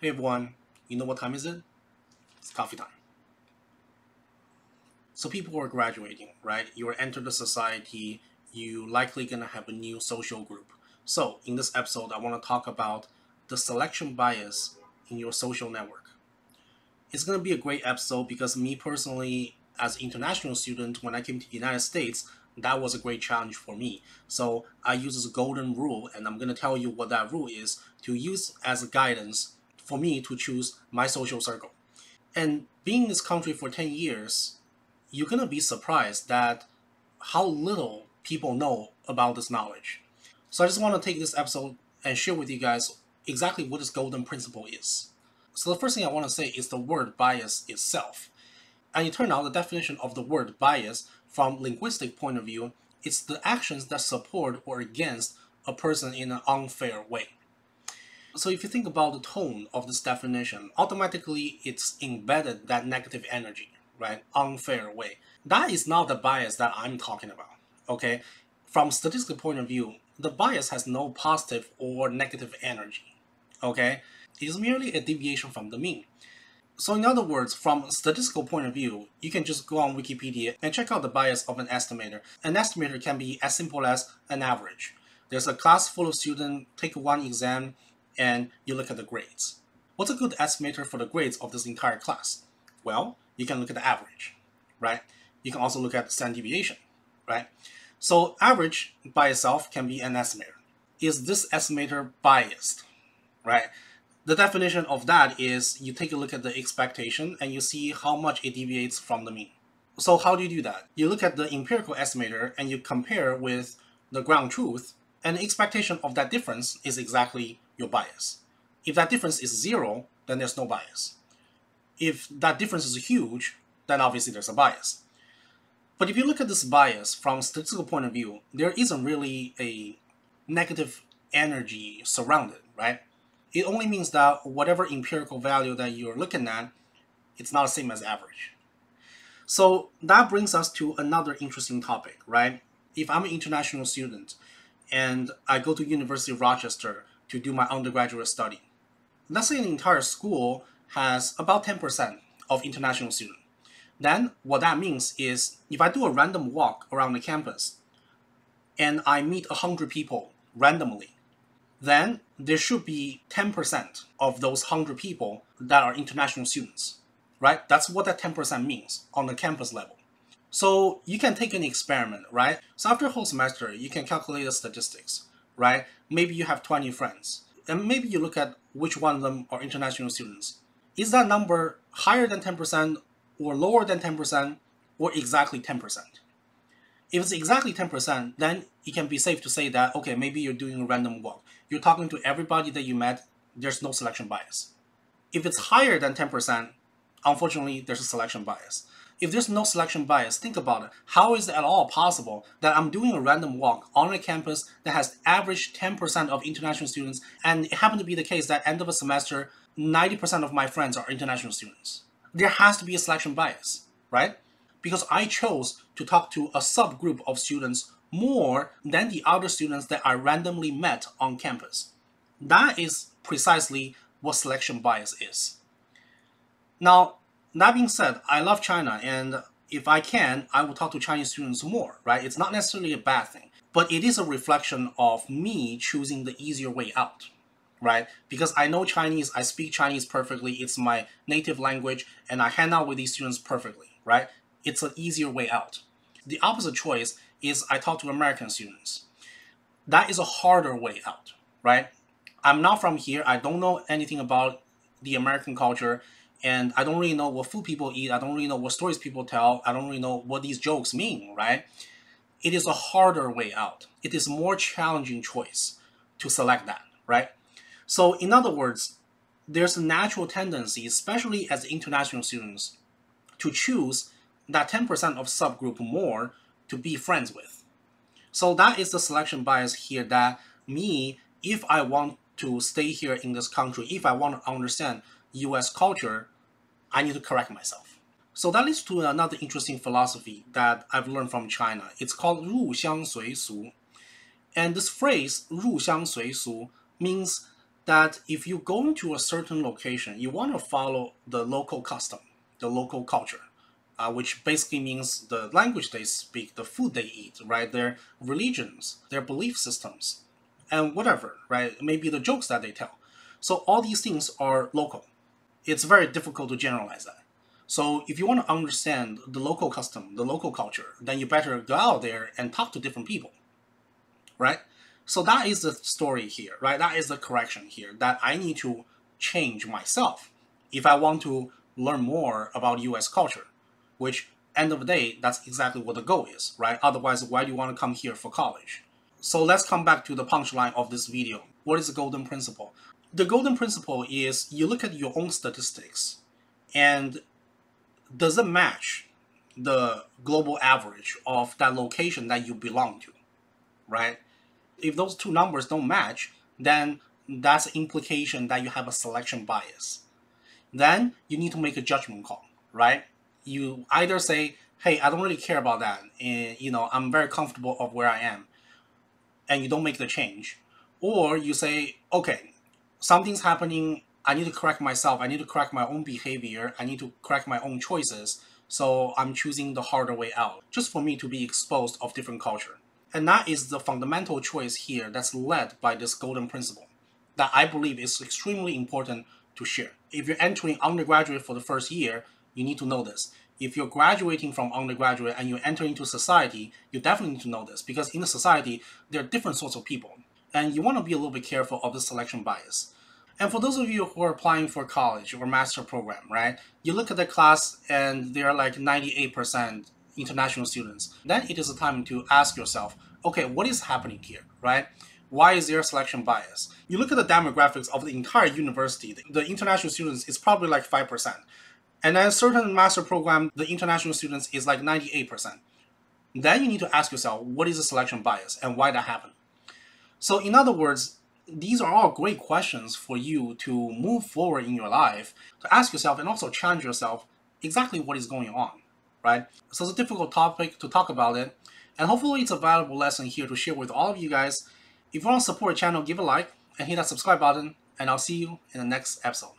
Hey everyone, you know what time is it? It's coffee time. So people are graduating, right? You're enter the society, you likely gonna have a new social group. So in this episode, I wanna talk about the selection bias in your social network. It's gonna be a great episode because me personally, as an international student, when I came to the United States, that was a great challenge for me. So I use this golden rule and I'm gonna tell you what that rule is to use as a guidance for me to choose my social circle. And being in this country for 10 years, you're gonna be surprised that how little people know about this knowledge. So I just want to take this episode and share with you guys exactly what this golden principle is. So the first thing I want to say is the word bias itself. And it turned out the definition of the word bias from linguistic point of view, it's the actions that support or against a person in an unfair way. So if you think about the tone of this definition, automatically it's embedded that negative energy, right? Unfair way. That is not the bias that I'm talking about, okay? From statistical point of view, the bias has no positive or negative energy, okay? It is merely a deviation from the mean. So in other words, from statistical point of view, you can just go on Wikipedia and check out the bias of an estimator. An estimator can be as simple as an average. There's a class full of students, take one exam, and you look at the grades. What's a good estimator for the grades of this entire class? Well, you can look at the average, right? You can also look at the standard deviation, right? So average by itself can be an estimator. Is this estimator biased, right? The definition of that is you take a look at the expectation and you see how much it deviates from the mean. So how do you do that? You look at the empirical estimator and you compare with the ground truth and the expectation of that difference is exactly your bias. If that difference is zero, then there's no bias. If that difference is huge, then obviously there's a bias. But if you look at this bias from a statistical point of view, there isn't really a negative energy surrounded, right? It only means that whatever empirical value that you're looking at, it's not the same as average. So that brings us to another interesting topic, right? If I'm an international student and I go to University of Rochester to do my undergraduate study. Let's say an entire school has about 10% of international students. Then what that means is if I do a random walk around the campus and I meet 100 people randomly, then there should be 10% of those 100 people that are international students, right? That's what that 10% means on the campus level. So you can take an experiment, right? So after a whole semester, you can calculate the statistics, right? Maybe you have 20 friends, and maybe you look at which one of them are international students. Is that number higher than 10% or lower than 10% or exactly 10%? If it's exactly 10%, then it can be safe to say that, okay, maybe you're doing a random walk. You're talking to everybody that you met, there's no selection bias. If it's higher than 10%, unfortunately, there's a selection bias if there's no selection bias, think about it. How is it at all possible that I'm doing a random walk on a campus that has average 10% of international students, and it happened to be the case that end of a semester, 90% of my friends are international students? There has to be a selection bias, right? Because I chose to talk to a subgroup of students more than the other students that I randomly met on campus. That is precisely what selection bias is. Now, that being said, I love China, and if I can, I will talk to Chinese students more, right? It's not necessarily a bad thing, but it is a reflection of me choosing the easier way out, right? Because I know Chinese, I speak Chinese perfectly, it's my native language, and I hang out with these students perfectly, right? It's an easier way out. The opposite choice is I talk to American students. That is a harder way out, right? I'm not from here, I don't know anything about the American culture, and I don't really know what food people eat. I don't really know what stories people tell. I don't really know what these jokes mean, right? It is a harder way out. It is more challenging choice to select that, right? So in other words, there's a natural tendency, especially as international students, to choose that 10% of subgroup more to be friends with. So that is the selection bias here that me, if I want to stay here in this country, if I want to understand US culture, I need to correct myself. So that leads to another interesting philosophy that I've learned from China. It's called 入乡随俗. And this phrase 入乡随俗 means that if you go into a certain location, you want to follow the local custom, the local culture, uh, which basically means the language they speak, the food they eat, right? Their religions, their belief systems, and whatever, right? Maybe the jokes that they tell. So all these things are local. It's very difficult to generalize that. So if you want to understand the local custom, the local culture, then you better go out there and talk to different people, right? So that is the story here, right? That is the correction here that I need to change myself if I want to learn more about US culture, which end of the day, that's exactly what the goal is, right? Otherwise, why do you want to come here for college? So let's come back to the punchline of this video. What is the golden principle? The golden principle is you look at your own statistics and does it match the global average of that location that you belong to, right? if those two numbers don't match, then that's an implication that you have a selection bias. Then you need to make a judgment call, right? You either say, hey, I don't really care about that, and you know, I'm very comfortable of where I am, and you don't make the change. Or you say, okay, something's happening, I need to correct myself, I need to correct my own behavior, I need to correct my own choices, so I'm choosing the harder way out, just for me to be exposed of different culture. And that is the fundamental choice here that's led by this golden principle that I believe is extremely important to share. If you're entering undergraduate for the first year, you need to know this. If you're graduating from undergraduate and you enter into society, you definitely need to know this because in the society, there are different sorts of people. And you want to be a little bit careful of the selection bias. And for those of you who are applying for college or master program, right, you look at the class and they're like 98% international students, then it is a time to ask yourself, okay, what is happening here, right? Why is there selection bias? You look at the demographics of the entire university, the international students is probably like 5%. And then certain master program, the international students is like 98%. Then you need to ask yourself, what is the selection bias and why that happened? So in other words, these are all great questions for you to move forward in your life, to ask yourself and also challenge yourself exactly what is going on right? So it's a difficult topic to talk about it, and hopefully it's a valuable lesson here to share with all of you guys. If you want to support the channel, give a like and hit that subscribe button, and I'll see you in the next episode.